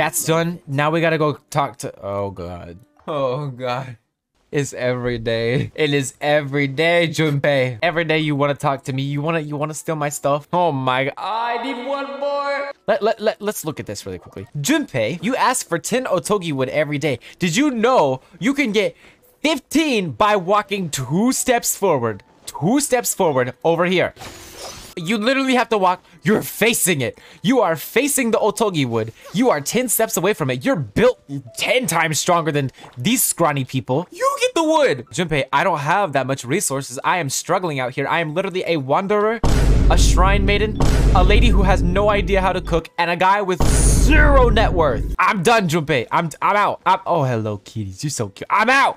That's done. Now we gotta go talk to. Oh god. Oh god. It's every day. It is every day, Junpei. Every day you want to talk to me. You want to you want to steal my stuff. Oh my god. I need one more. Let, let, let, let's look at this really quickly. Junpei, you ask for 10 otogi wood every day. Did you know you can get 15 by walking two steps forward? Two steps forward over here. You literally have to walk. You're facing it. You are facing the Otogi wood. You are 10 steps away from it. You're built 10 times stronger than these scrawny people. You get the wood. Junpei, I don't have that much resources. I am struggling out here. I am literally a wanderer, a shrine maiden, a lady who has no idea how to cook, and a guy with zero net worth. I'm done, Junpei. I'm, I'm out. I'm, oh, hello, kitties. You're so cute. I'm out.